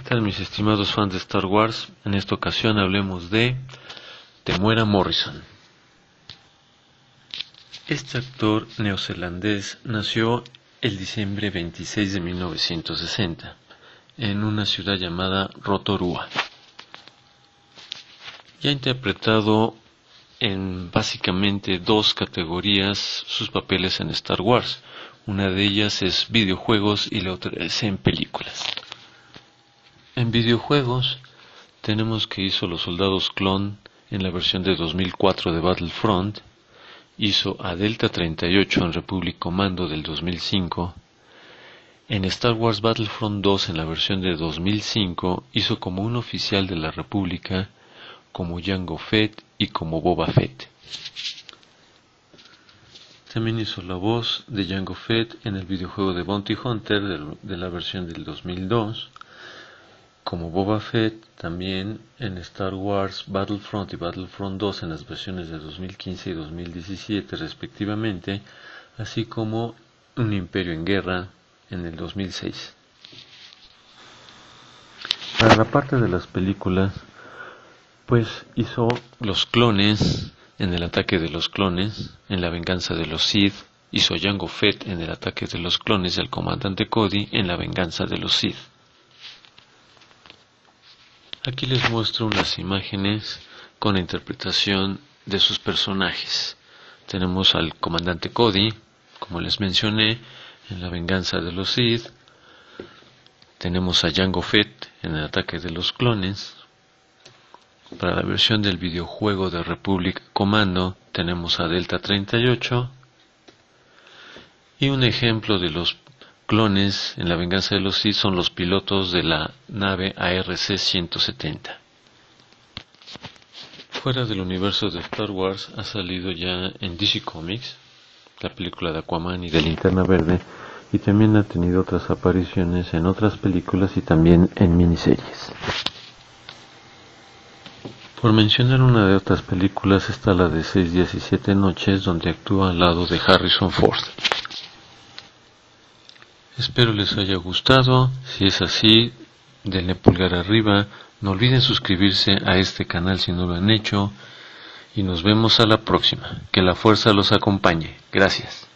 tal mis estimados fans de Star Wars? En esta ocasión hablemos de Temuera Morrison. Este actor neozelandés nació el diciembre 26 de 1960 en una ciudad llamada Rotorua. Y ha interpretado en básicamente dos categorías sus papeles en Star Wars. Una de ellas es videojuegos y la otra es en películas. En videojuegos tenemos que hizo Los Soldados Clon en la versión de 2004 de Battlefront, hizo a Delta 38 en Republic Commando del 2005, en Star Wars Battlefront 2 en la versión de 2005 hizo como un oficial de la República, como Jango Fett y como Boba Fett. También hizo la voz de Jango Fett en el videojuego de Bounty Hunter de, la versión del 2002, como Boba Fett también en Star Wars Battlefront y Battlefront 2 en las versiones de 2015 y 2017 respectivamente, así como Un Imperio en Guerra en el 2006. Para la parte de las películas, pues hizo Los Clones en el ataque de los clones, en la venganza de los Sith, hizo Jango Fett en el ataque de los clones y al comandante Cody en la venganza de los Sith. Aquí les muestro unas imágenes con la interpretación de sus personajes. Tenemos al comandante Cody, como les mencioné, en la venganza de los Sith. Tenemos a Jango Fett en el ataque de los clones. Para la versión del videojuego de Republic Commando tenemos a Delta 38. Y un ejemplo de los clones en la venganza de los Sith son los pilotos de la nave ARC-170. Fuera del universo de Star Wars ha salido ya en DC Comics, la película de Aquaman y de Linterna Verde, y también ha tenido otras apariciones en otras películas y también en miniseries. Por mencionar una de otras películas está la de Seis días y siete noches donde actúa al lado de Harrison Ford. Espero les haya gustado. Si es así, denle pulgar arriba. No olviden suscribirse a este canal si no lo han hecho. Y nos vemos a la próxima. Que la fuerza los acompañe. Gracias.